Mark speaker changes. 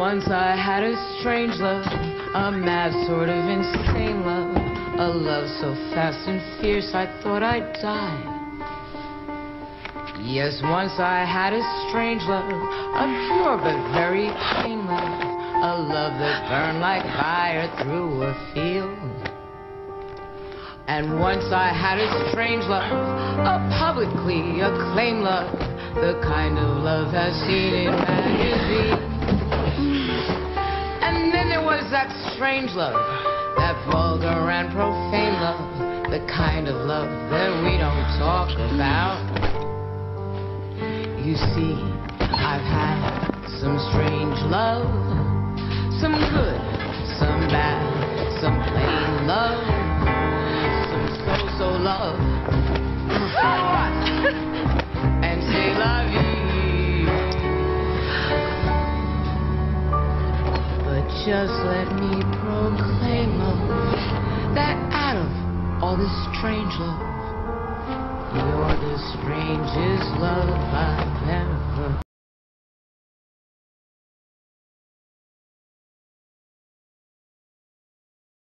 Speaker 1: Once I had a strange love, a mad sort of insane love, a love so fast and fierce I thought I'd die. Yes, once I had a strange love, a pure but very plain love, a love that burned like fire through a field. And once I had a strange love, a publicly acclaimed love, the kind of love I've seen in magazines. Was that strange love, that vulgar and profane love, the kind of love that we don't talk about. You see, I've had some strange love, some good, some bad, some plain love, some so-so love. Just let me proclaim love, that out of all this strange love, you're the strangest love I've ever